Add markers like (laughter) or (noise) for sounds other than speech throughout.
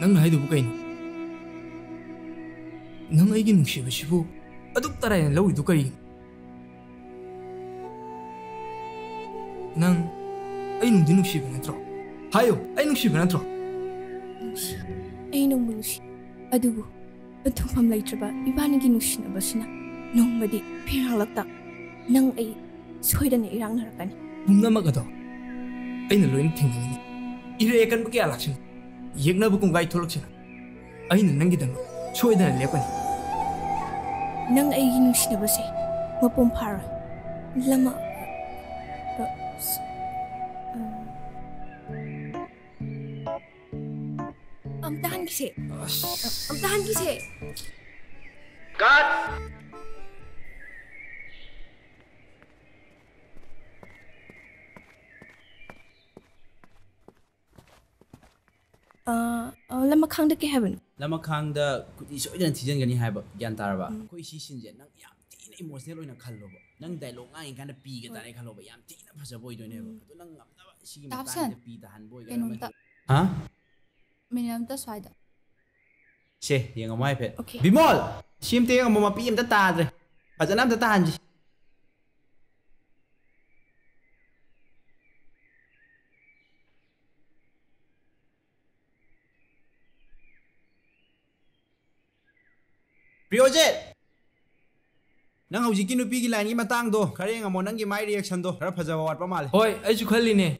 ꯅꯪꯅ ꯍꯥꯏꯗꯨꯕꯨ ꯀꯩꯅꯣ ꯅꯪ ꯑꯩꯒꯤ ꯅꯨꯡꯁꯤꯕꯁꯤꯕꯨ ꯑꯗꯨꯛ ꯇꯔꯥꯏꯅ ꯂꯧꯔꯤꯗꯨ ꯀꯔꯤꯒꯤꯅꯣ ꯅꯪ ꯑꯩ ꯅꯨꯡꯗꯤ ꯅꯨꯡꯁꯤꯕ ꯅꯠꯇ꯭ꯔꯣ ꯍꯥꯏꯌꯣ ꯑꯩ ꯅꯨꯡꯁꯤꯕ ꯅꯠꯇ꯭ꯔꯣ ꯅꯨꯡꯁꯤ ꯑꯩ ꯅꯪꯕꯨ ꯅꯨꯡꯁꯤ ꯑꯗꯨꯕꯨ ꯑꯊꯨꯡꯐꯝ ꯂꯩꯇ꯭ꯔꯕ ꯏꯕꯥꯅꯤꯒꯤ ꯅꯨꯡꯁꯤꯅꯕꯁꯤꯅ ꯅꯣꯡꯃꯗꯤ ꯐꯤꯔꯥꯡꯂꯛꯇ ꯅꯪ ꯑꯩ ꯁꯣꯏꯗꯅ ꯏꯔꯥꯡꯅꯔꯛꯀꯅꯤ ꯄꯨꯝꯅꯃꯛ ꯑꯗꯣ Yaknabukum gai tholok siya. Ay na nang gidang. Choy na liya pa ni. Nang ay ginong sinabas eh. Mapumpara. Lama. Amtahan kasi. Amtahan kasi. Cut! ꯂꯃꯈꯥꯡꯗ ꯀꯩ ꯍꯥꯏꯕꯅꯣ ꯂꯃꯈꯥꯡꯗ ꯀꯨꯇꯤ ꯁꯣꯏꯗꯅ ꯊꯤꯖꯤꯟꯒꯅꯤ ꯍꯥꯏꯕ ꯒ꯭ꯌꯥꯟ ꯇꯥꯔꯕ ꯑꯩꯈꯣꯏ ꯁꯤꯁꯤꯡꯁꯦ ꯅꯪ ꯌꯥꯝ ꯊꯤꯅ ꯏꯃꯣꯁꯅꯦꯜ ꯑꯣꯏꯅ ꯈꯜꯂꯣꯕ ꯅꯪ ꯗꯥꯏꯂꯣꯛ ꯉꯥꯡꯉꯤꯀꯥꯟꯗ ꯄꯤꯒ ꯇꯥꯔꯦ ꯈꯜꯂꯣꯕ ꯌꯥꯝ ꯊꯤꯅ ꯐꯖꯕ ꯑꯣꯏꯗꯣꯏꯅꯦꯕ ꯑꯗꯣ ꯅꯪ ꯉꯝꯅꯕ ꯁꯤꯒꯤ ꯃꯇꯥꯡꯁꯤꯗ ꯄꯤ ꯇꯥꯍꯟꯕ ꯑꯣꯏꯒꯗ꯭ꯔꯥ ꯍꯥ ꯃꯤꯅꯤꯠ ꯑꯝꯇ ꯁ꯭ꯋꯥꯏꯗ ꯁꯦ ꯌꯦꯡꯉꯝꯃꯣ ꯍꯥꯏꯐꯦꯠ ꯕꯤꯃꯣꯜ ꯁꯤ ꯑꯝꯇ ꯌꯦꯡꯉꯝꯃꯣ ꯃꯄꯤ ꯑꯝꯇ ꯇꯥꯗ꯭ꯔꯦ ꯐꯖꯅ ꯑꯝꯇ ꯇꯥꯍꯟꯁꯤ พี่โอเจนังเอาจิกินุปีกิไรนี้มาตั้งตัวใครยังมอนังกี่ไม่รีแอคชั่นตัวรับพะจาววัดประมาณเลยโอ้ยไอจุขลินเนี่ย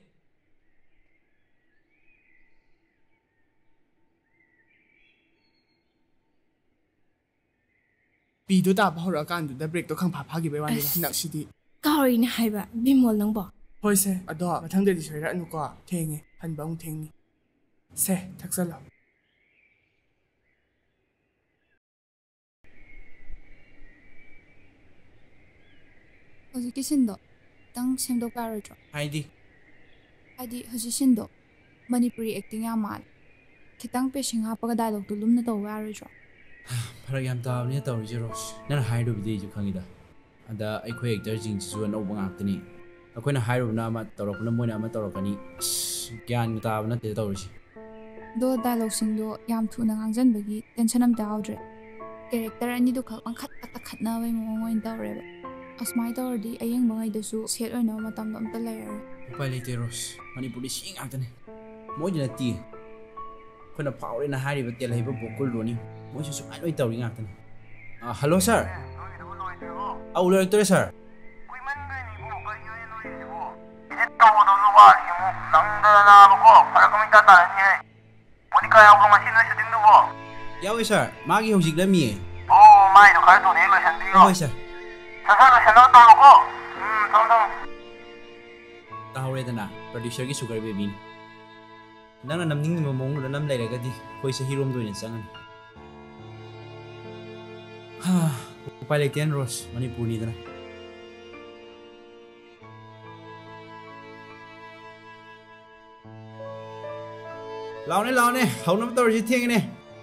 ปีตัวตาพอรักกันดูวได้เบรกตัวข้างผาพักอยู่ไปวันนี้หนักชิดีก็อรินะไฮบะบิมอลนังบอกโอ้ยเซ่อดอมาทั้งเดือนที่ใช้ระนุก็เทงไงพันบังเทงนี่เซ่ทักซะแล้ว ꯄ꯭ꯔꯤꯌꯣꯖꯦꯠ ꯅꯪ ꯍꯧꯖꯤꯛꯀꯤ ꯅꯨꯄꯤꯒꯤ ꯂꯥꯏꯟꯒꯤ ꯃꯇꯥꯡꯗꯣ ꯈꯔ ꯌꯦꯡꯉꯝꯃꯣ ꯅꯪꯒꯤ ꯃꯥꯏ ꯔꯤꯌꯦꯛꯁꯟꯗꯣ ꯈꯔ ꯐꯖꯕ ꯋꯥꯠꯄ ꯃꯥꯜꯂꯦ ꯍꯣꯏ ꯑꯩꯁꯨ ꯈꯜꯂꯤꯅꯦ ꯄꯤꯗꯣ ꯇꯥꯕ ꯍꯧꯔꯛꯑꯀꯥꯟꯗꯨꯗ ꯕ꯭ꯔꯦꯛꯇꯣ ꯈꯪꯐꯥ ꯐꯥꯈꯤꯕꯩ ꯋꯥꯅꯤꯗ ꯅꯛꯁꯤꯗꯤ ꯀꯥꯎꯔꯤꯅꯦ ꯍꯥꯏꯕ ꯕꯤꯃꯣꯜ ꯅꯪꯕꯣ ꯍꯣꯏꯁꯦ ꯑꯗꯣ ꯃꯊꯪꯗꯗꯤ ꯁꯣꯏꯔꯛꯑꯅꯨꯀꯣ ꯊꯦꯡꯉꯦ ꯍꯟꯕ ꯑꯃꯨꯛ ꯊꯦꯡꯅꯤ ꯁꯦ ꯊꯛꯆꯜꯂꯣ ꯍꯧꯖꯤꯛꯀꯤ ꯁꯤꯟꯗꯣ ꯈꯤꯇꯪ ꯁꯦꯝꯗꯣꯛꯄ ꯌꯥꯔꯣꯏꯗ꯭ꯔꯣ ꯍꯥꯏꯗꯤ ꯍꯥꯏꯗꯤ ꯍꯧꯖꯤꯛ ꯁꯤꯟꯗꯣ ꯃꯅꯤꯄꯨꯔꯤ ꯑꯦꯛꯇꯤꯡ ꯌꯥꯝ ꯃꯥꯜꯂꯦ ꯈꯤꯇꯪ ꯄꯦꯁꯤꯡ ꯍꯥꯞꯄꯒ ꯗꯥꯏꯂꯣꯛꯇꯣ ꯂꯨꯝꯅ ꯇꯧꯕ ꯌꯥꯔꯣꯏꯗ꯭ꯔꯣ ꯐꯔꯛ ꯌꯥꯝ ꯇꯥꯕꯅꯤꯅ ꯇꯧꯔꯤꯁꯦ ꯔꯣꯁ ꯅꯪꯅ ꯍꯥꯏꯔꯨꯕꯗꯤ ꯑꯩꯁꯨ ꯈꯪꯉꯤꯗ ꯑꯗ ꯑꯩꯈꯣꯏ ꯑꯦꯛꯇꯔꯁꯤꯡꯁꯤꯁꯨ ꯑꯅꯧꯕ ꯉꯥꯛꯇꯅꯤ ꯑꯩꯈꯣꯏꯅ ꯍꯥꯏꯔꯨꯕꯅ ꯑꯃ ꯇꯧꯔꯛꯄꯅ ꯃꯣꯏꯅ ꯑꯃ ꯇꯧꯔꯛꯀꯅꯤ ꯑꯁ ꯒ꯭ꯌꯥꯟ ꯇꯥꯕ ꯅꯠꯇꯦ ꯇꯧꯔꯤꯁꯦ ꯑꯗꯣ ꯗꯥꯏꯂꯣꯛꯁꯤꯡꯗꯣ ꯌꯥꯝ ꯊꯨꯅ ꯉꯥꯡꯖꯟꯕꯒꯤ ꯇꯦꯟꯁꯟ ꯑꯝꯇ ꯌꯥꯎꯗ꯭ꯔꯦ ꯀꯦꯔꯦꯛꯇꯔ ꯑꯅꯤꯗꯨ ꯈꯛ ꯄꯪꯈꯠꯇ ꯇꯛꯈꯠꯅꯕꯩ ꯃꯑꯣꯡ ꯑꯣꯏꯅ ꯇꯧꯔꯦꯕ ꯑꯁꯨꯃꯥꯏꯅ ꯇꯧꯔꯗꯤ ꯑꯌꯦꯡꯕꯉꯩꯗꯁꯨ ꯁꯦꯠ ꯑꯣꯏꯅꯕ ꯃꯇꯝꯗꯣ ꯑꯝꯇ ꯂꯩꯔꯔꯣꯏ ꯎꯄꯥꯏ ꯂꯩꯇꯦ ꯔꯣꯁ ꯃꯅꯤꯄꯨꯔꯗꯤ ꯁꯤ ꯉꯥꯛꯇꯅꯤ ꯃꯣꯏꯗꯤ ꯅꯠꯇꯦ ꯑꯩꯈꯣꯏꯅ ꯐꯥꯎꯔꯦꯅ ꯍꯥꯏꯔꯤꯕ ꯇꯦꯜꯍꯩꯕ ꯕꯣꯀꯨꯜ ꯔꯣꯅꯤ ꯃꯣꯏꯁꯨ ꯁꯨꯃꯥꯏꯅ ꯂꯣꯏ ꯇꯧꯔꯤ ꯉꯥꯛꯇꯅꯤ ꯍꯜꯂꯣ ꯁꯥꯔ ꯑꯧ ꯂꯣꯏꯔꯛꯇꯣꯔꯦ ꯁꯥꯔ ꯇꯧꯕꯗꯁꯨ ꯋꯥꯔꯤꯃꯨ ꯅꯪꯗꯅ ꯅꯥꯕꯀꯣ ꯐꯔꯛ ꯑꯃ ꯏꯇꯥ ꯇꯥꯔꯅꯤꯍꯦ ꯃꯣꯅꯤꯀꯥ ꯌꯥꯎꯕ꯭ꯔꯣ ꯉꯁꯤ ꯅꯣꯏ ꯁꯨꯇꯤꯡꯗꯨꯕꯣ ꯌꯥꯎꯋꯦ ꯁꯥꯔ ꯃꯥꯒꯤ ꯍꯧꯖꯤꯛ ꯂꯝꯃꯤꯌꯦ ꯑꯣ ꯃꯥꯏꯗꯣ ꯈꯔ ꯊꯨꯅ ꯍꯦꯛ ꯂꯣꯏꯁꯟꯕꯤꯔꯣ ꯍꯣꯏ ꯁꯥꯔ ꯁꯠ ꯁꯠ ꯂꯣꯏꯁꯟꯅꯕ ꯇꯧꯔꯣꯀꯣ ꯎꯝ ꯊꯝꯃꯣ ꯊꯝꯃꯣ ꯇꯥꯍꯧꯔꯦꯗꯅ ꯄ꯭ꯔꯣꯗ꯭ꯌꯨꯁꯔꯒꯤ ꯁꯨꯒꯔ ꯕꯦꯕꯤꯅꯤ ꯅꯪꯅ ꯅꯝꯅꯤꯡꯉꯤꯕ ꯃꯑꯣꯡꯗꯨꯗ ꯅꯝ ꯂꯩꯔꯒꯗꯤ ꯑꯩꯈꯣꯏ ꯆꯍꯤꯔꯣꯝꯗ ꯑꯣꯏꯅ ꯆꯪꯉꯅꯤ ꯍꯥ ꯎꯄꯥꯏ ꯂꯩꯇꯦꯅ ꯔꯣꯁ ꯃꯅꯤꯄꯨꯔꯅꯤꯗꯅ ꯂꯥꯎꯅꯦ ꯂꯥꯎꯅꯦ ꯍꯧꯅꯕ ꯇꯧꯔꯁꯤ ꯊꯦꯡꯉꯤꯅꯦ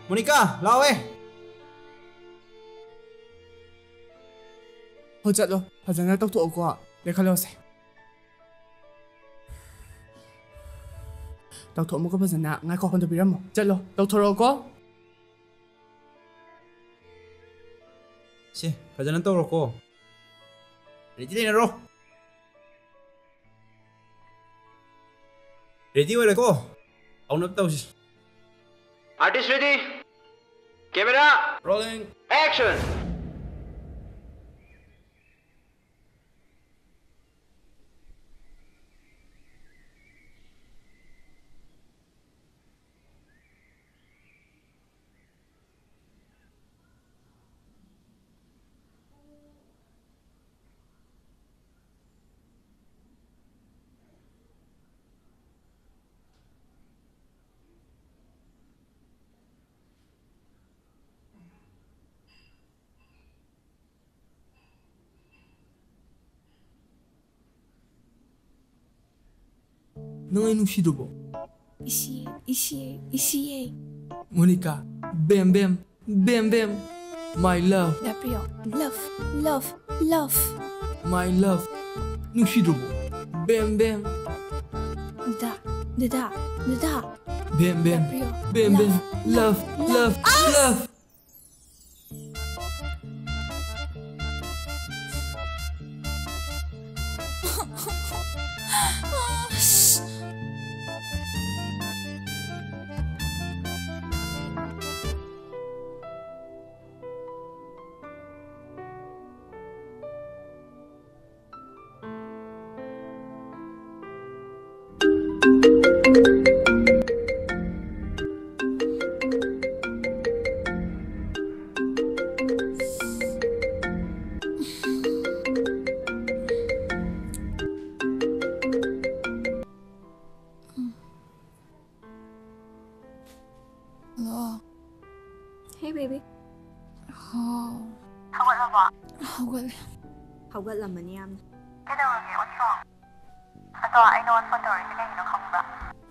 ꯃꯣꯅꯤꯀꯥ ꯂꯥꯎꯋꯦ ꯍꯣ ꯆꯠꯂꯣ ꯐꯖꯅ ꯇꯧꯊꯣꯛꯑꯣꯀꯣ ꯂꯦꯈꯠꯂꯣꯁꯦ ꯇꯧꯊꯣꯛꯑꯝꯃꯨꯀꯣ ꯐꯖꯅ ꯉꯥꯏꯈꯣ ꯍꯣꯟꯗꯕꯤꯔꯝꯃꯣ ꯆꯠꯂꯣ ꯇꯧꯊꯣꯔꯛꯑꯣꯀꯣ ꯁꯦ ꯐꯖꯅ ꯇꯧꯔꯣꯀꯣ ꯔꯦꯗꯤ ꯂꯩꯅꯔꯣ ꯔꯦꯗꯤ ꯑꯣꯏꯔꯦꯀꯣ ꯍꯧꯅꯕ ꯇꯧꯁꯤ artist ready camera rolling action nangainu shidobo ici ici ici monica bam bam bam bam. My love. Gabriel love love love. My love. Nu shidobo bam bam. Da da da da. Bam bam. Bam bam. Love love, love. love.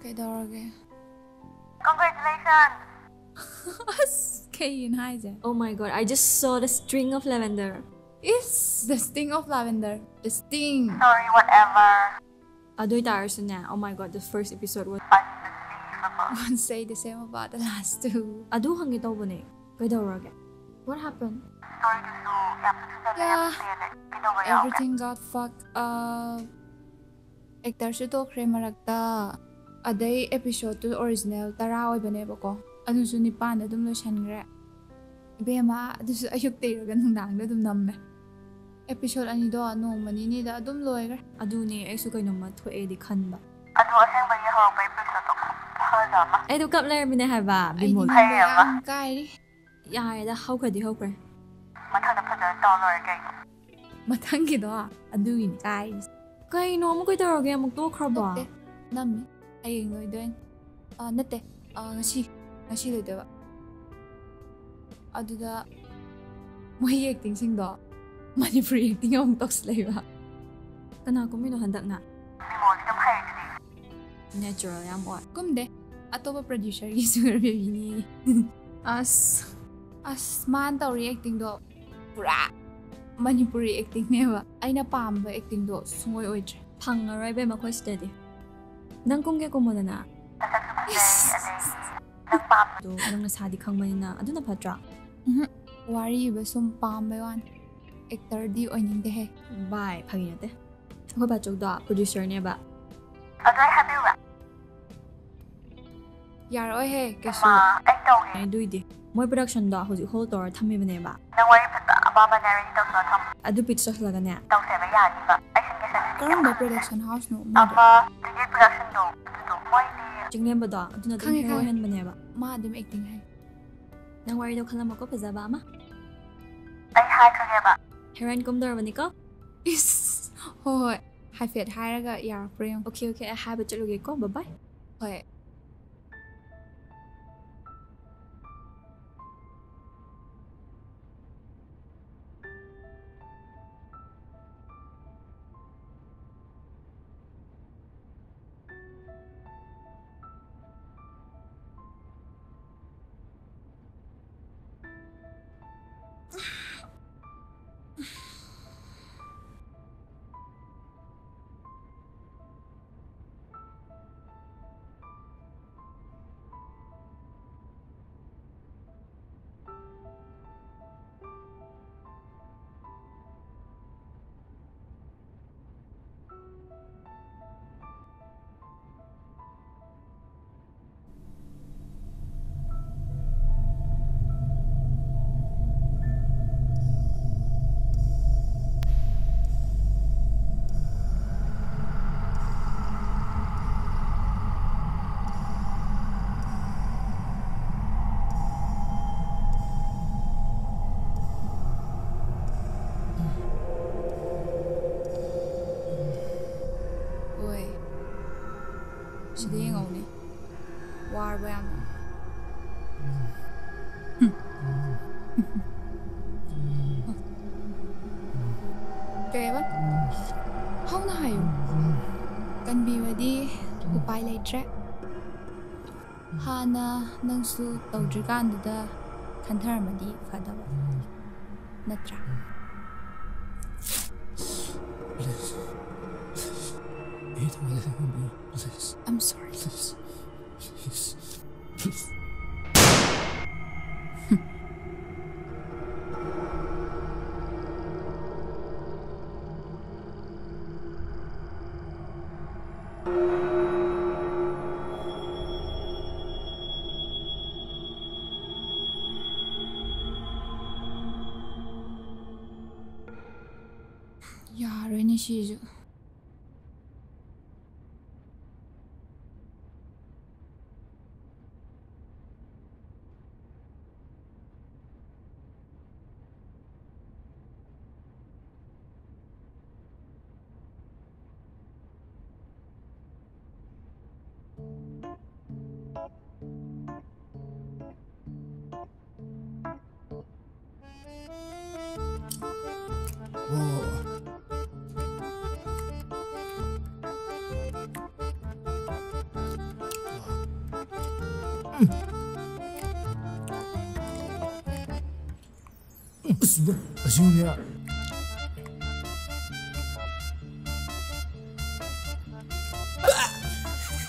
كيدورك Congratulations! (laughs) oh my god, I just saw the string of lavender. It's the sting of lavender. The sting. Sorry, whatever. I'll do it now. Oh my god, the first episode was. Won't (laughs) say the same about the last two. 아두 한 개더 보네. 그다음에 What happened? Yeah. Everything got fucked up. 액다시도 크레마락다. ꯑꯗꯩ ꯑꯦꯄꯤꯁꯣꯗꯇꯨ ꯑꯣꯔꯤꯖꯤꯅꯦꯜ ꯇꯔꯥ ꯑꯣꯏꯕꯅꯦꯕꯀꯣ ꯑꯗꯨꯁꯨ ꯅꯤꯄꯥꯟꯗ ꯑꯗꯨꯝ ꯂꯣꯏꯁꯟꯈ꯭ꯔꯦ ꯏꯕꯦꯝꯃ ꯑꯗꯨꯁꯨ ꯑꯌꯨꯛꯇ ꯏꯔꯒ ꯅꯨꯡꯗꯥꯡꯗ ꯑꯗꯨꯝ ꯅꯝꯃꯦ ꯑꯦꯄꯤꯁꯣꯠ ꯑꯅꯤꯗꯣ ꯅꯣꯡꯃ ꯅꯤꯅꯤꯗ ꯑꯗꯨꯝ ꯂꯣꯏꯈ꯭ꯔꯦ ꯑꯗꯨꯅꯦ ꯑꯩꯁꯨ ꯀꯩꯅꯣꯝꯃ ꯊꯣꯛꯑꯦꯗꯤ ꯈꯟꯕ ꯑꯗꯣ ꯑꯁꯦꯡꯕꯒꯤ ꯍꯧꯔꯛꯄ episodeꯗꯣ ꯈꯨꯐꯖ ꯑꯃ ꯑꯩꯗꯣ ꯀꯞ ꯂꯩꯔꯝꯃꯤꯅꯦ ꯍꯥꯏꯕ ꯑꯩꯗꯤ ꯕꯤꯃꯣꯜ ꯅꯝꯕ ꯐꯩꯌꯦꯕ. ꯌꯥꯝ ꯀꯥꯏꯔꯤ ꯌꯥꯔꯦꯗ ꯍꯧꯈ꯭ꯔꯗꯤ ꯍꯧꯈ꯭ꯔꯦ ꯃꯊꯪꯗ ꯐꯖꯅ ꯇꯧ ꯂꯣꯏꯔꯦ ꯀꯩꯅꯣ ꯃꯊꯪꯒꯤꯗꯣ ꯑꯗꯨꯒꯤꯅꯤ ꯀꯥꯏꯔꯤꯁꯦ ꯀꯩꯅꯣ ꯑꯃꯨꯛ ꯀꯩꯗꯧꯔꯒꯦ ꯑꯃꯨꯛ ꯇꯣꯛꯈ꯭ꯔꯕꯣ ꯇꯣꯛꯇꯦ ꯅꯝꯃꯤ ꯍꯌꯦꯡ ꯂꯣꯏꯗꯣꯏꯅꯤ ꯑꯥ ꯅꯠꯇꯦ ꯑꯥ ꯉꯁꯤ ꯉꯁꯤ ꯂꯣꯏꯗꯣꯏꯕ ꯑꯗꯨꯗ ꯃꯣꯏꯒꯤ ꯑꯦꯛꯇꯤꯡꯁꯤꯡꯗꯣ ꯃꯅꯤꯄꯨꯔꯤ ꯑꯦꯛꯇꯤꯡ ꯑꯃꯨꯛ ꯇꯧꯁꯤꯜꯂꯛꯏꯕ ꯀꯅꯥ ꯀꯨꯝꯃꯤꯅꯣ ꯍꯟꯗꯛꯅ ꯕꯤꯃꯣꯜꯗꯤ ꯑꯗꯨꯝ ꯍꯩꯔꯤꯗꯨꯗꯤ ꯅꯦꯆꯔꯦꯜ ꯌꯥꯝ ꯑꯣꯏ ꯀꯨꯝꯗꯦ ꯑꯇꯣꯞꯄ ꯄ꯭ꯔꯣꯗ꯭ꯌꯨꯁꯔꯒꯤ ꯁꯨꯒꯔ ꯕꯦꯕꯤꯅꯤ ꯑꯁ ꯑꯁ ꯃꯥꯅ ꯇꯧꯔꯤ ꯑꯦꯛꯇꯤꯡꯗꯣ ꯄꯨꯔꯥ ꯃꯅꯤꯄꯨꯔꯤ ꯑꯦꯛꯇꯤꯡꯅꯦꯕ ꯑꯩꯅ ꯄꯥꯝꯕ ꯑꯦꯛꯇꯤꯡꯗꯣ ꯁꯨꯡꯑꯣꯏ ꯑꯣꯏꯗ꯭ꯔꯦ Nang kung mo na na. Yes! Do, nang nasadi kang manina. Ano na patra? Wari ba sumpam ba yan? Actor di o hindi he. Bye. Pagin natin. Ako ba chok da? Producer niya ba? Agoy habi ba? Yar oy he. Kaso. Ay tong he. Ay do hindi. Moy production da. Hozi whole tour thami ba niya ba? Nang wari pa sa ababa narrative tong na tham. Ado pitch sa laga niya. Tong seba yan ba? Ay singe sa. Karang ba production house no? Apa. Apa. ꯆꯤꯡꯂꯦꯝꯕꯗꯣ ꯑꯗꯨꯅ ꯑꯗꯨꯝ ꯈꯪꯉꯦ, ꯍꯦꯔꯣ ꯈꯪꯉꯦ. ꯍꯦꯟꯕꯅꯦꯕ ꯃꯥ ꯑꯗꯨꯝ ꯑꯦꯛꯇꯤꯡ ꯍꯩ ꯅꯪ ꯋꯥꯔꯤꯗꯣ ꯈꯜꯂꯝꯃꯀꯣ ꯐꯖꯕ ꯑꯃ ꯑꯩ ꯍꯥꯏꯈ꯭ꯔꯒꯦꯕ ꯍꯦꯔꯣꯏꯟ ꯀꯨꯝꯗꯧꯔꯕꯅꯤꯀꯣ ꯏꯁ ꯍꯣꯏ ꯍꯣꯏ ꯍꯥꯏꯐꯦꯠ ꯍꯥꯏꯔꯒ ꯌꯥꯔꯛꯄ꯭ꯔꯥ ꯌꯦꯡꯉꯣ ꯑꯣꯀꯦ ꯑꯣꯀꯦ ꯑꯩ ꯍꯥꯏꯕ ꯆꯠꯂꯨꯒꯦꯀꯣ ꯕꯕꯥꯏ ꯍꯣꯏ ꯍꯣꯏ ꯂꯩꯇ꯭ꯔꯦ ꯍꯥꯟꯅ ꯅꯪꯁꯨ ꯇꯧꯗ꯭ꯔꯤꯀꯥꯟꯗꯨꯗ ꯈꯟꯊꯔꯝꯃꯗꯤ ꯐꯗꯕ ꯅꯠꯇ꯭ꯔꯥ ꯑꯩ ꯊꯃꯣꯏꯗ ꯊꯝꯕꯤꯌꯨ ꯄ꯭ꯂꯤꯖ I'm sorry れにしいじゃんおお嗯兄弟啊。啊叔叔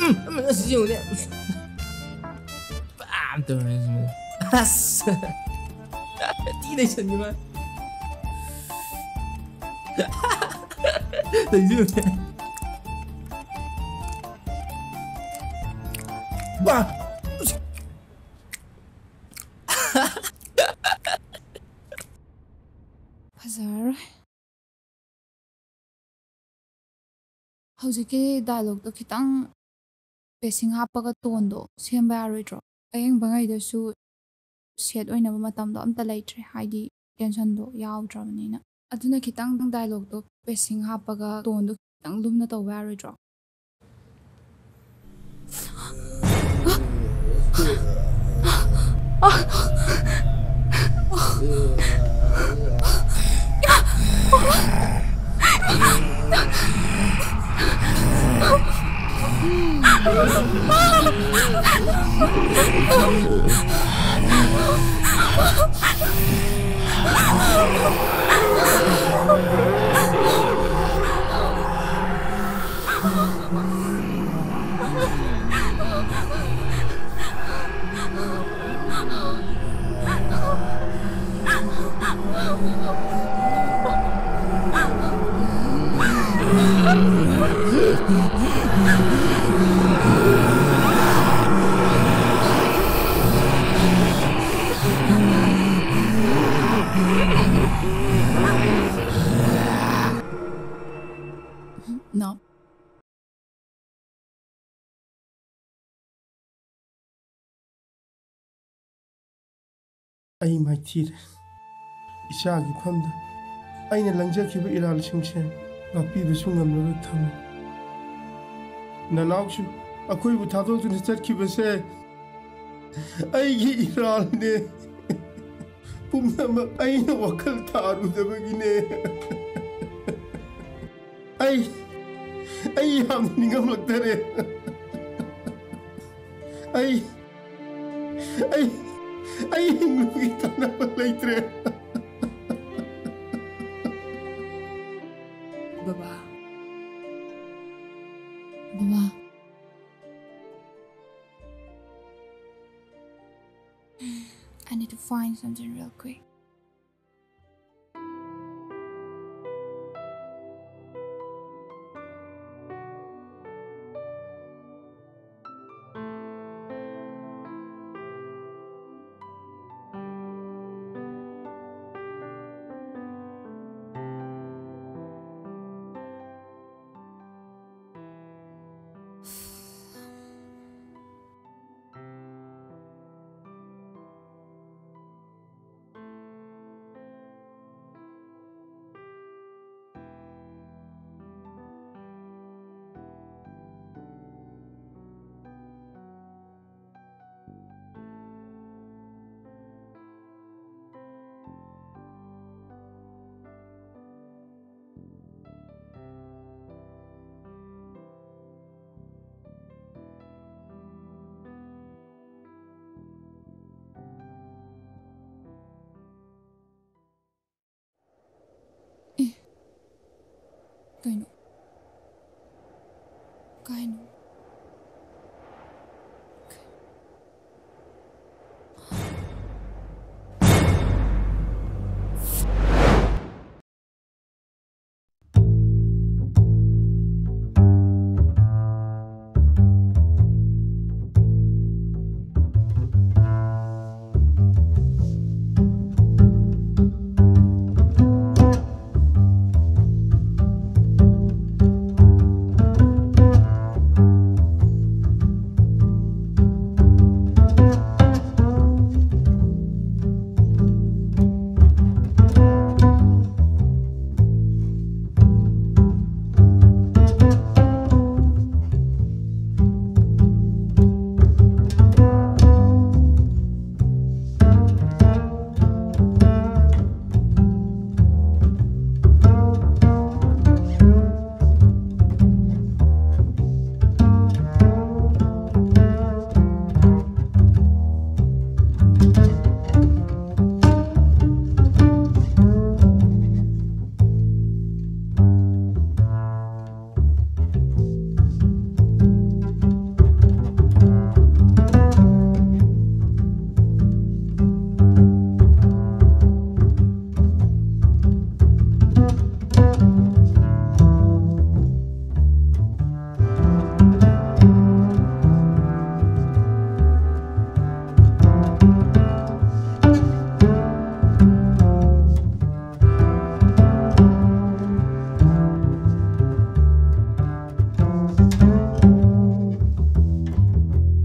嗯。没得兄弟有点啊等于是啊是弟弟兄弟们 (laughs) 哈哈 (laughs) 等于就是 와 ꯐꯖꯔꯔꯣꯏ ꯍꯧꯖꯤꯛꯀꯤ ꯗꯥꯏꯂꯣꯛꯇꯣ ꯈꯤꯇꯪ ꯄꯦꯁꯤꯡ ꯍꯥꯞꯄꯒ ꯇꯣꯟꯗꯣ ꯁꯦꯝꯕ ꯌꯥꯔꯣꯏꯗ꯭ꯔꯣ ꯑꯌꯦꯡꯕꯉꯩꯗꯁꯨ ꯁꯦꯠ ꯑꯣꯏꯅꯕ ꯃꯇꯝꯗꯣ ꯑꯝꯇ ꯂꯩꯇ꯭ꯔꯦ ꯍꯥꯏꯗꯤ ꯇꯦꯟꯁꯟꯗꯣ ꯌꯥꯎꯗ꯭ꯔꯕꯅꯤꯅ ꯑꯗꯨꯅ ꯈꯤꯇꯪ ꯗꯥꯏꯂꯣꯛꯇꯣ ꯄꯦꯁꯤꯡ ꯍꯥꯞꯄꯒ ꯇꯣꯟꯗꯣ ꯈꯤꯇꯪ ꯂꯨꯝꯅ ꯇꯧꯕ ꯌꯥꯔꯣꯏꯗ꯭ꯔꯣ No. ꯑꯩ ꯃꯥꯏꯊꯤꯔꯦ ꯏꯆꯥꯒꯤ ꯐꯝꯗ ꯑꯩꯅ ꯂꯪꯖꯈꯤꯕ ꯏꯔꯥꯜꯁꯤꯡꯁꯦ ꯉꯥꯛꯄꯤꯕꯁꯨ ꯉꯝꯂꯔꯣꯏ ꯈꯪꯉꯤ ꯅꯅꯥꯎꯁꯨ ꯑꯩꯈꯣꯏꯕꯨ ꯊꯥꯗꯣꯛꯇꯨꯅ ꯆꯠꯈꯤꯕꯁꯦ ꯑꯩꯒꯤ ꯏꯔꯥꯜꯅꯦ ꯄꯨꯝꯅꯃꯛ ꯑꯩꯅ ꯋꯥꯈꯜ ꯊꯥꯔꯨꯗꯕꯒꯤꯅꯦ ꯑꯩ ꯑꯩ ꯌꯥꯝꯅ ꯅꯤꯡꯉꯝꯂꯛꯇꯔꯦ ꯑꯩ ꯑꯩ Ay. Baba. Baba. I need to find something real quick. たいの？深いの？